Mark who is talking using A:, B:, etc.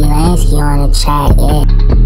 A: you ask you on the track, yeah.